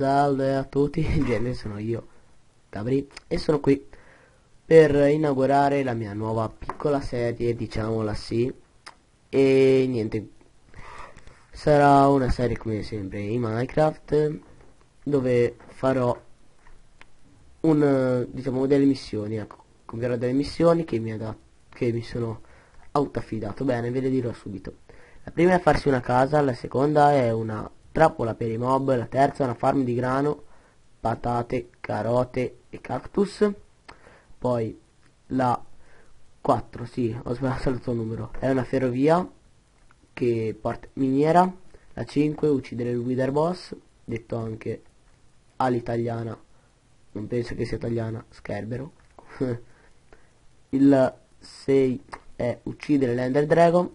salve a tutti, in genere sono io, Gabri, e sono qui per inaugurare la mia nuova piccola serie, diciamola sì, e niente, sarà una serie come sempre in Minecraft, dove farò un, diciamo, delle missioni, ecco, compierò delle missioni che mi, che mi sono autoaffidato, bene, ve le dirò subito. La prima è farsi una casa, la seconda è una trappola per i mob, la terza una farm di grano, patate, carote e cactus. Poi la 4, sì, ho sbagliato il numero, è una ferrovia che porta miniera, la 5 uccidere il wither boss, detto anche all'italiana, non penso che sia italiana, Scherbero. il 6 è uccidere l'Ender Dragon,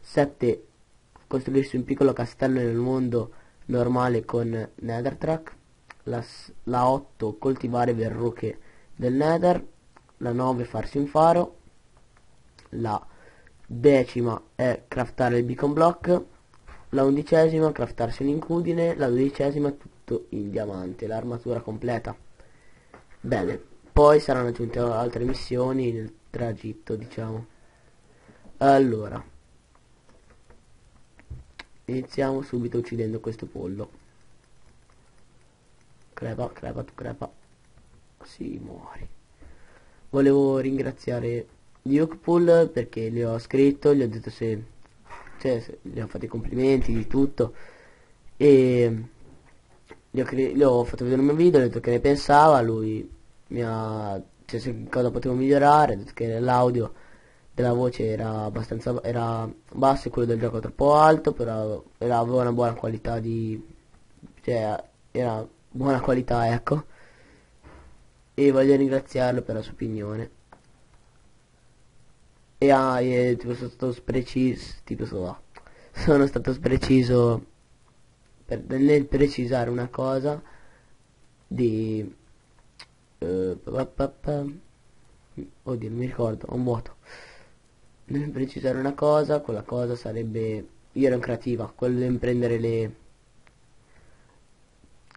7 costruirsi un piccolo castello nel mondo normale con Nethertrack, la, la 8 coltivare verruche del Nether, la 9 farsi un faro, la decima è craftare il beacon block, la undicesima craftarsi un'incudine, la dodicesima tutto in diamante, l'armatura completa. Bene, poi saranno aggiunte altre missioni nel tragitto, diciamo. Allora, Iniziamo subito uccidendo questo pollo. Crepa, crepa, tu crepa. Si, muori. Volevo ringraziare Dukepool perché gli ho scritto, gli ho detto se... Cioè, se, gli ho fatto i complimenti di tutto. E... Gli ho, gli ho fatto vedere un mio video, ho detto che ne pensava, lui mi ha... Cioè, se cosa potevo migliorare, ha detto che l'audio della voce era abbastanza era basso e quello del gioco troppo alto però era, aveva una buona qualità di cioè era buona qualità ecco. E voglio ringraziarlo per la sua opinione. E ah, e, tipo sono stato preciso tipo so, sono stato preciso per, nel precisare una cosa di uh, pa, pa, pa, oddio non mi ricordo ho un vuoto nel precisare una cosa, quella cosa sarebbe, io ero in creativa, quello di prendere le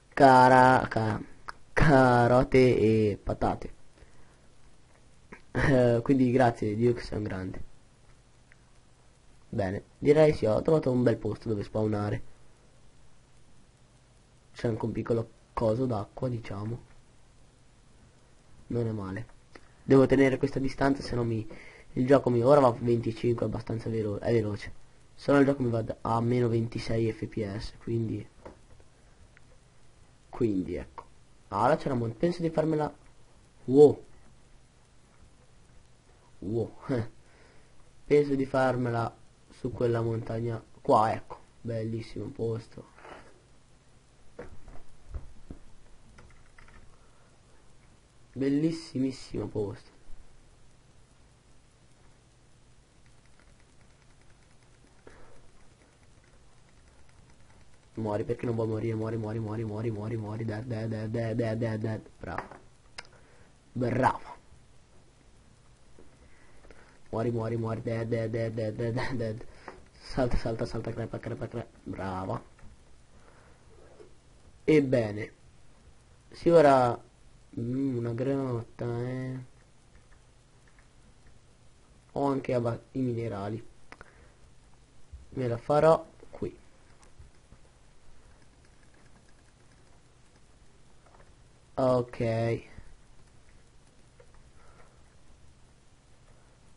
cara, ca, carote e patate. Uh, quindi grazie Dio che sei un grande. Bene, direi sì, ho trovato un bel posto dove spawnare. C'è anche un piccolo coso d'acqua, diciamo. Non è male. Devo tenere questa distanza se no mi il gioco mi ora va a 25 abbastanza velo è veloce. Se no il gioco mi va a meno 26 fps quindi quindi ecco. Ah c'era un penso di farmela wow. Wow. Penso di farmela su quella montagna qua ecco. Bellissimo posto. Bellissimissimo posto Muori perché non vuoi morire, muori, muori, muori, muori, muori, muori, dead, dead, dead, dead, dead, dead, dead. Bravo. Bravo. Muori, muori, muori, dead, dead, dead, dead, dead, dead, dead. Salta, salta, salta, crepa, crepa, crepa. Brava. Ebbene. Sì, ora... Mm, una granotta, eh. Ho anche i minerali. Me la farò ok.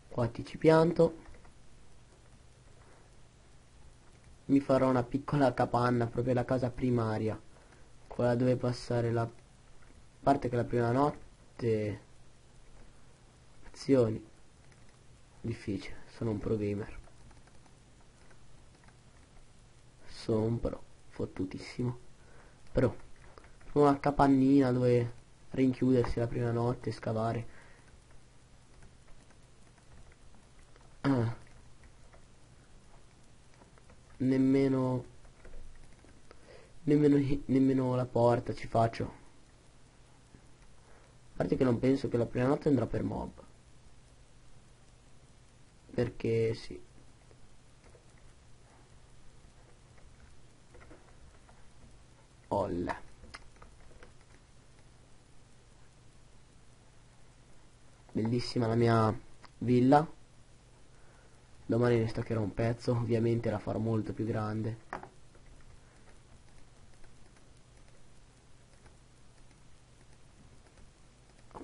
Qua ti ci pianto. Mi farò una piccola capanna proprio la casa primaria. Quella dove passare la parte che la prima notte azioni. Difficile sono un pro gamer sono un pro fottutissimo. Pro una capannina dove rinchiudersi la prima notte, scavare. Ah. Nemmeno, nemmeno, nemmeno la porta ci faccio. A parte che non penso che la prima notte andrà per mob. Perché sì. Olla. Bellissima la mia villa. Domani ne staccherò un pezzo ovviamente la farò molto più grande.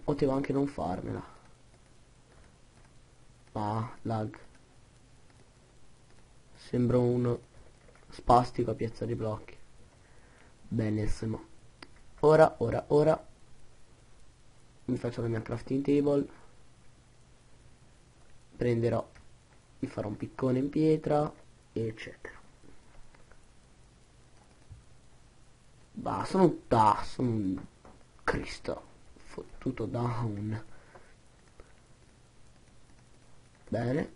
Potevo anche non farmela. Ah lag. Sembra un spastico a piazza di blocchi. Benissimo ora ora ora. Mi faccio la mia crafting table prenderò mi farò un piccone in pietra eccetera. Bah sono un da sono un cristo fottuto down bene.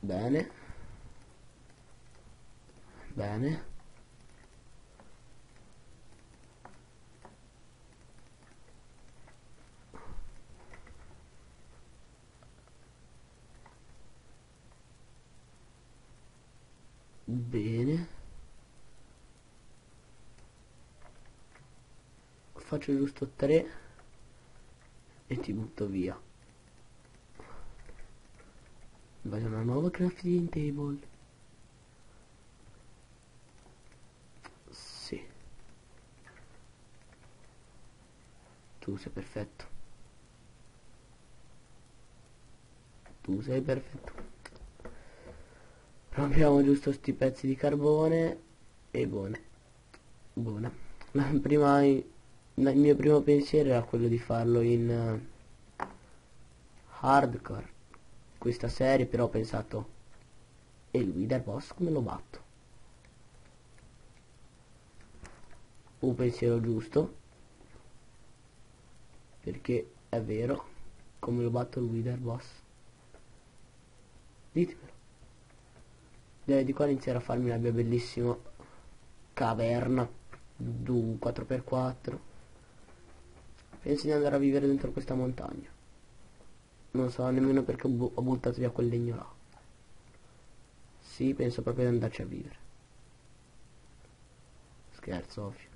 Bene. Bene faccio giusto 3 e ti butto via. Voglio una nuova crafting table. Sì. Tu sei perfetto. Tu sei perfetto. Rompiamo giusto sti pezzi di carbone e buone. Buona. Prima il mio primo pensiero era quello di farlo in uh, hardcore. Questa serie però ho pensato e il Wither Boss come lo batto. Un pensiero giusto perché è vero come lo batto il Wither Boss ditemelo. Di qua iniziare a farmi la mia bellissima caverna du 4x4 penso di andare a vivere dentro questa montagna. Non so nemmeno perché ho, bu ho buttato via quel legno là. Sì penso proprio di andarci a vivere. Scherzo ovvio.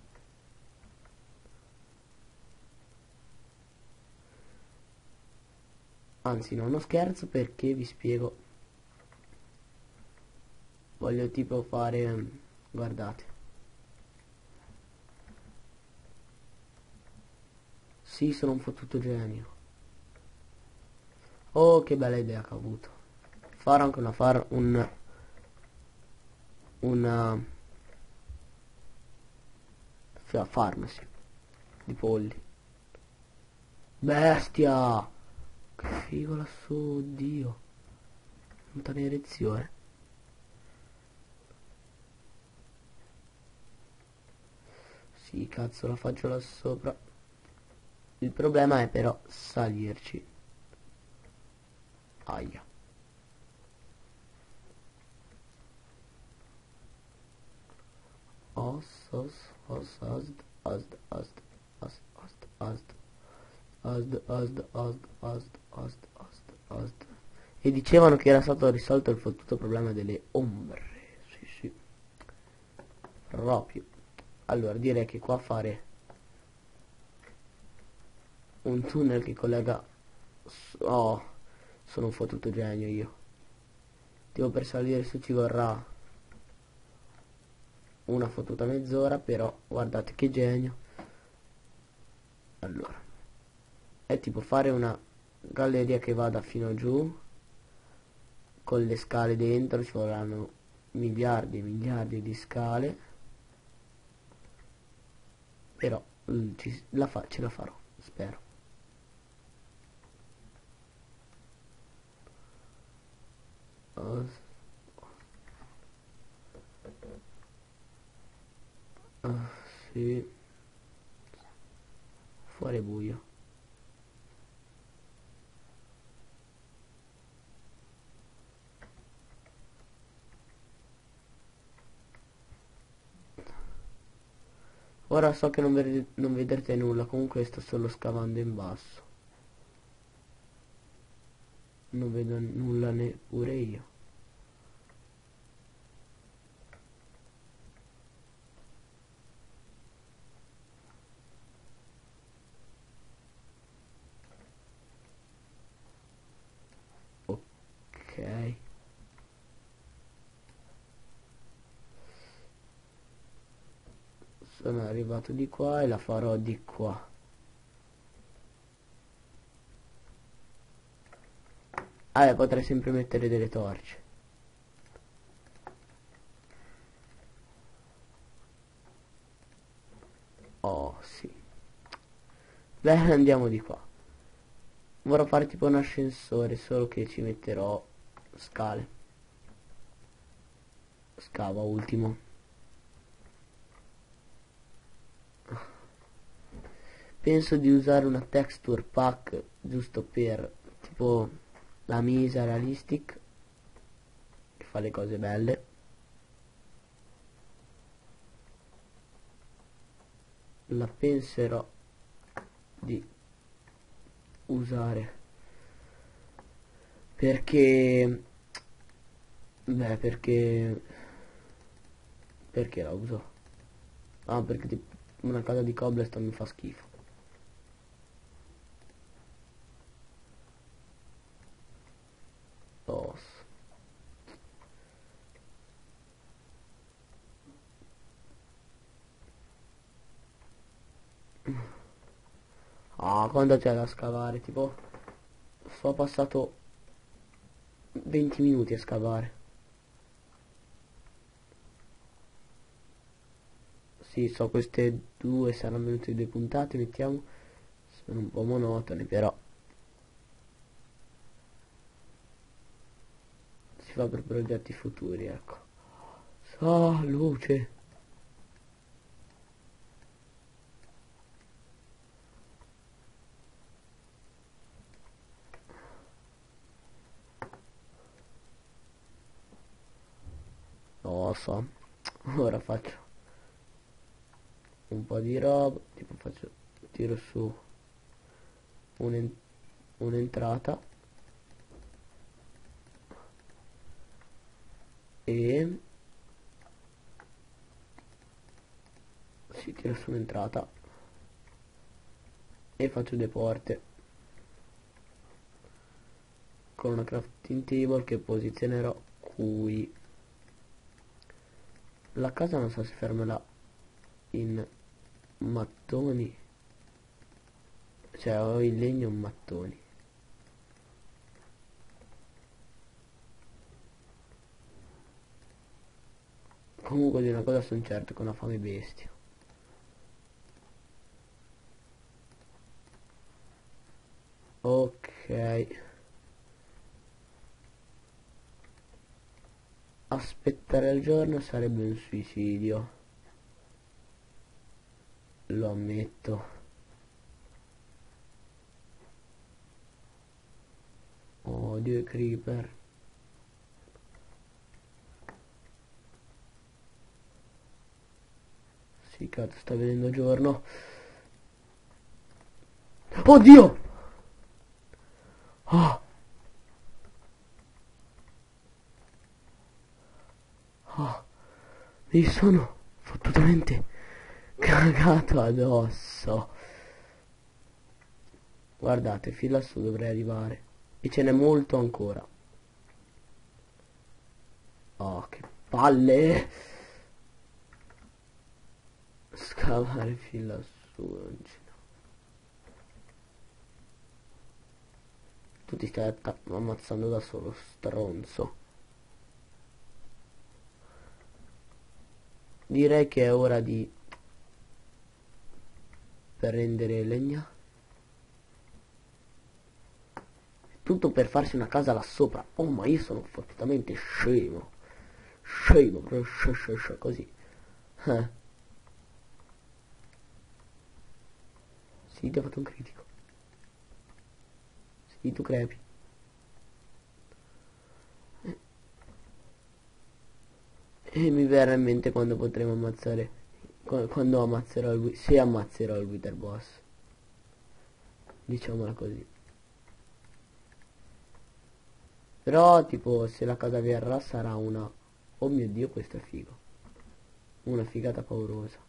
Anzi no non scherzo perché vi spiego. Voglio tipo fare guardate sì sono un fottuto genio. Oh che bella idea che ho avuto. Fare anche una far un una farmacy di polli. Bestia! Che figo lassù oddio. Tanta erezione. Sì, cazzo, la faccio là sopra. Il problema è però salirci. Aia. Os, os, os, asd, asd, asd, asd, asd, asd, asd, asd, asd, asd, asd, asd. E dicevano che era stato risolto il fottuto problema delle ombre. Sì, sì. Proprio allora direi che qua fare un tunnel che collega oh sono un fottuto genio io. Tipo per salire su ci vorrà una fottuta mezz'ora però guardate che genio. Allora è tipo fare una galleria che vada fino giù con le scale dentro ci vorranno miliardi e miliardi di scale però mm, ce la farò spero uh, uh, sì fuori buio Ora so che non, ved non vedrete nulla, comunque sto solo scavando in basso non vedo nulla neppure io. Ok. Sono arrivato di qua e la farò di qua. Ah potrei sempre mettere delle torce. Oh sì. Beh andiamo di qua. Vorrò fare tipo un ascensore solo che ci metterò scale. Scava ultimo. Penso di usare una texture pack giusto per tipo la misa realistic che fa le cose belle. La penserò di usare. Perché beh perché perché la uso? Ah perché una casa di cobblestone mi fa schifo Os. Quando c'è da scavare, tipo, sto passato 20 minuti a scavare. Sì, so queste due saranno venute due puntate, mettiamo. Sono un po' monotone, però fa per progetti futuri, ecco. So, luce. Lo so. Ora faccio un po' di roba, tipo faccio tiro su un'entrata. E si tira su un'entrata. E faccio due porte. Con una crafting table che posizionerò qui la casa non so se fermerà in mattoni cioè ho il legno in mattoni Comunque di una cosa sono certo che una fame bestia. Ok. Aspettare il giorno sarebbe un suicidio. Lo ammetto. Odio i creeper. Sì, cazzo, sta venendo giorno. Oddio! Oh. Mi sono fottutamente cagato addosso. Guardate, fino lassù dovrei arrivare. E ce n'è molto ancora. Oh, che palle! scavare fin lassù non ci tu ti stai ammazzando da solo stronzo direi che è ora di prendere legna tutto per farsi una casa là sopra oh ma io sono fottutamente scemo scemo così eh Sì, ti ho fatto un critico. Sì, tu crepi. E mi verrà in mente quando potremo ammazzare quando ammazzerò il se ammazzerò il Wither Boss. Diciamola così. Però tipo se la casa verrà sarà una oh mio dio questo è figo. Una figata paurosa